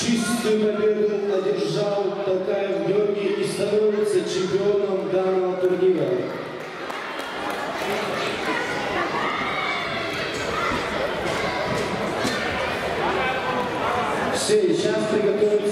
Чистую победу одержал Толкаев Георгий и становится чемпионом данного турнира. Все, сейчас приготовимся.